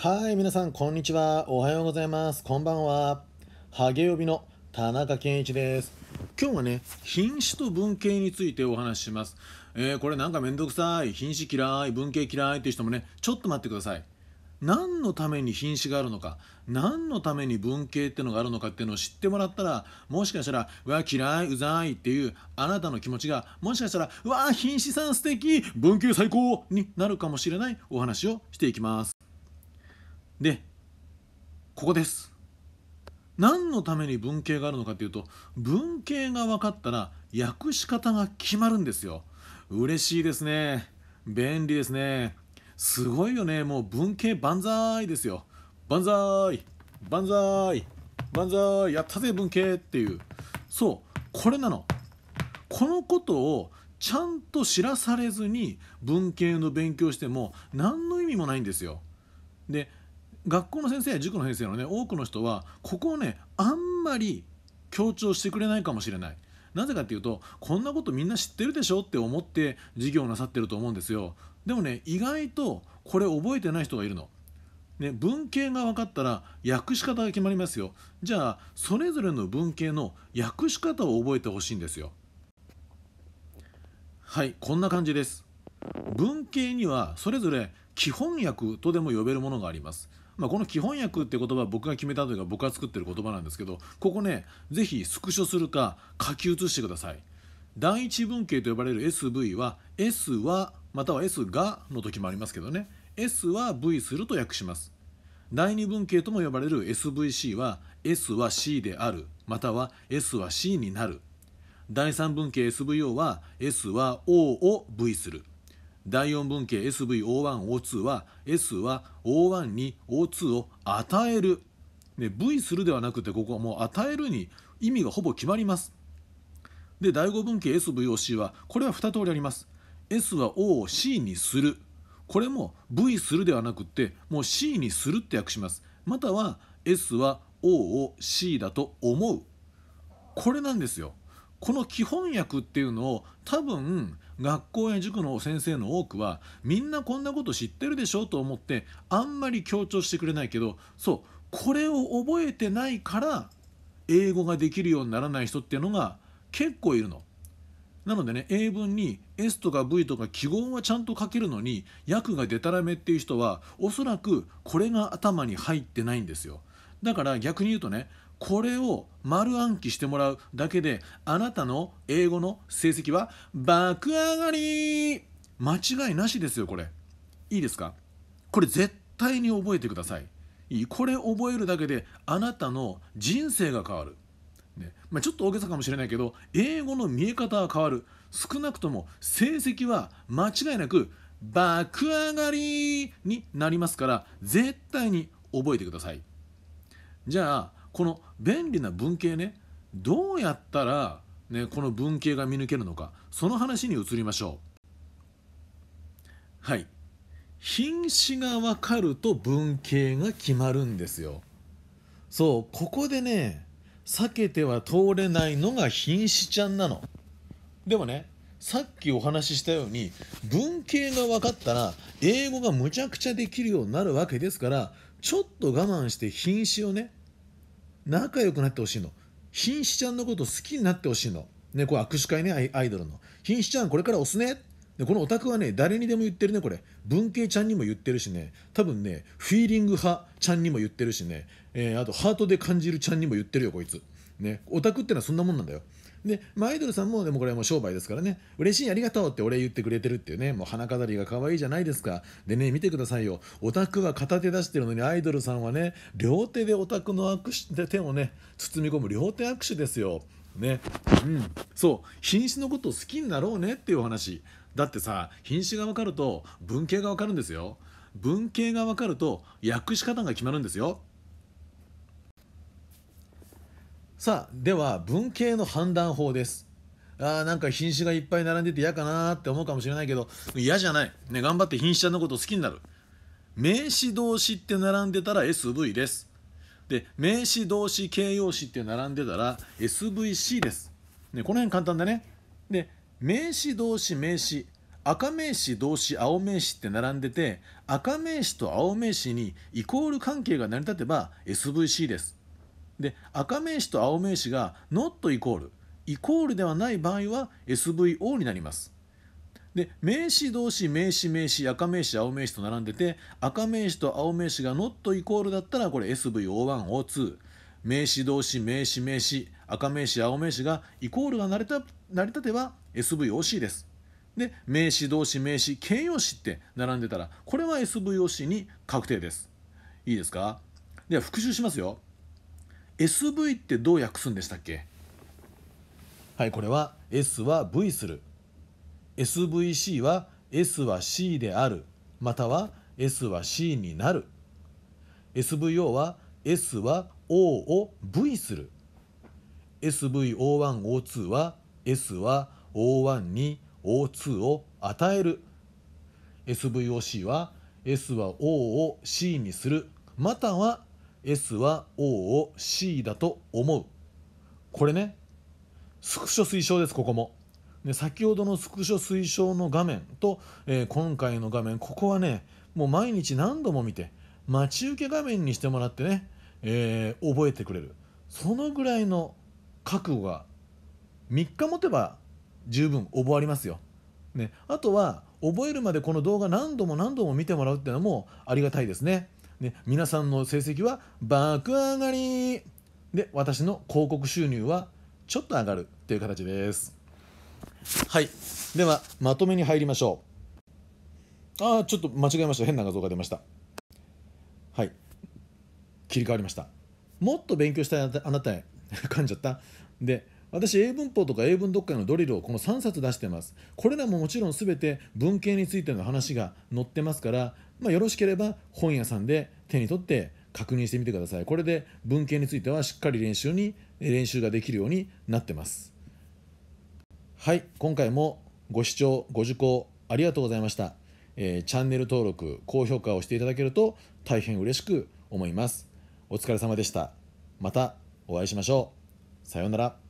はい、皆さん、こんにちは。おはようございます。こんばんは。ハゲ呼びの田中健一です。今日はね、品種と文系についてお話しします。えーこれなんかめんどくさい、品種嫌い、文系嫌いっていう人もね、ちょっと待ってください。何のために品種があるのか、何のために文系ってのがあるのかっていうのを知ってもらったら、もしかしたら、うわ、嫌い、うざいっていうあなたの気持ちが、もしかしたら、うわ、品種さん素敵、文系最高になるかもしれないお話をしていきます。でここです。何のために文系があるのかっていうと文系が分かったら訳し方が決まるんですよ。嬉しいですね。便利ですね。すごいよね。もう文系万歳ですよ。万歳。万歳。万歳。やったぜ文系っていう。そう。これなの。このことをちゃんと知らされずに文系の勉強しても何の意味もないんですよ。で学校の先生や塾の先生のね多くの人はここをねあんまり強調してくれないかもしれない。なぜかっていうとこんなことみんな知ってるでしょって思って授業なさってると思うんですよ。でもね意外とこれ覚えてない人がいるの。ね、文系が分かったら訳し方が決まりますよ。じゃあそれぞれの文系の訳し方を覚えてほしいんですよ。はいこんな感じです。文系にはそれぞれ基本訳とでも呼べるものがあります。まあ、この基本訳って言葉は僕が決めたというか僕が作ってる言葉なんですけどここねぜひスクショするか書き写してください。第一文系と呼ばれる SV は S はまたは S がの時もありますけどね。S は V すると訳します。第二文系とも呼ばれる SVC は S は C であるまたは S は C になる。第三文系 SVO は S は O を V する。第4文系 SVO1O2 は S は O1 に O2 を与える、ね、V するではなくてここはもう与えるに意味がほぼ決まります。で第5文系 SVOC はこれは2通りあります。S は O を C にする。これも V するではなくてもう C にするって訳します。または S は O を C だと思う。これなんですよ。この基本訳っていうのを多分学校や塾の先生の多くはみんなこんなこと知ってるでしょと思ってあんまり強調してくれないけどそうこれを覚えてないから英語ができるようにならない人っていうのが結構いるの。なのでね英文に S とか V とか記号はちゃんと書けるのに訳がでたらめっていう人はおそらくこれが頭に入ってないんですよ。だから逆に言うとねこれを丸暗記してもらうだけであなたの英語の成績は爆上がり。間違いなしですよこれ。いいですか？これ絶対に覚えてください。これ覚えるだけであなたの人生が変わる、ね。まあ、ちょっと大げさかもしれないけど英語の見え方は変わる。少なくとも成績は間違いなく爆上がりになりますから絶対に覚えてください。じゃあこの便利な文系ねどうやったら、ね、この文系が見抜けるのかその話に移りましょう。はい。品詞が分かると文系が決まるんですよ。そうここでね避けては通れないのが品詞ちゃんなの。でもねさっきお話ししたように文系が分かったら英語がむちゃくちゃできるようになるわけですからちょっと我慢して品詞をね仲良くなってほしいの。品詞ちゃんのこと好きになってほしいの。ねこれ握手会ねアイドルの。品詞ちゃんこれから押すね。でこのオタクはね誰にでも言ってるねこれ。文系ちゃんにも言ってるしね。多分ねフィーリング派ちゃんにも言ってるしね、えーあとハートで感じるちゃんにも言ってるよこいつ。ねオタクってのはそんなもんなんだよ。で、まあ、アイドルさんもでもこれはもう商売ですからね。嬉しいありがとうって俺言ってくれてるっていうね。もう花飾りが可愛いじゃないですか。でね見てくださいよ。オタクは片手出してるのにアイドルさんはね両手でオタクの握手で手をね包み込む両手握手ですよ。ね。うん。そう。品詞のことを好きになろうねっていうお話。だってさ品詞が分かると文系が分かるんですよ。文系が分かると訳し方が決まるんですよ。さあでは文系の判断法です。あーなんか品詞がいっぱい並んでて嫌かなって思うかもしれないけど嫌じゃない、ね、頑張って品詞ちゃんのこと好きになる。名詞動詞って並んでたら SV です。で名詞動詞形容詞って並んでたら SVC です、ね、この辺簡単だね。で名詞動詞名詞赤名詞動詞青名詞って並んでて赤名詞と青名詞にイコール関係が成り立てば SVC です。で赤名詞と青名詞が not イコールイコールではない場合は SVO になります。で名詞動詞名詞名詞赤名詞青名詞と並んでて赤名詞と青名詞が not イコールだったらこれ SVO1O2 名詞動詞名詞名詞赤名詞青名詞がイコールが成り立成り立てば SVOC です。で名詞動詞名詞形容詞って並んでたらこれは SVOC に確定です。いいですか？では復習しますよ。SV ってどう訳すんでしたっけ？はいこれは S は V する。SVC は S は C である。または S は C になる。SVO は S は O を V する。SVO1O2 は S は O1 に O2 を与える。SVOC は S は O を C にする。または S は O を C だと思う。これねスクショ推奨ですここも。で先ほどのスクショ推奨の画面と、えー、今回の画面ここはねもう毎日何度も見て待ち受け画面にしてもらってね、えー、覚えてくれる。そのぐらいの覚悟が3日持てば十分覚わりますよ、ね、あとは覚えるまでこの動画何度も何度も見てもらうっていうのもありがたいですね。ね皆さんの成績は爆上がり。で私の広告収入はちょっと上がるという形です。はい。ではまとめに入りましょう。ああちょっと間違えました。変な画像が出ました。はい。切り替わりました。もっと勉強したいあなたへ。噛んじゃった。で私英文法とか英文読解のドリルをこの3冊出してます。これらももちろん全て文系についての話が載ってますから、まあ、よろしければ本屋さんで手に取って確認してみてください。これで文系についてはしっかり練習に練習ができるようになってます。はい今回もご視聴ご受講ありがとうございました、えー、チャンネル登録高評価をしていただけると大変嬉しく思います。お疲れ様でした。またお会いしましょう。さようなら。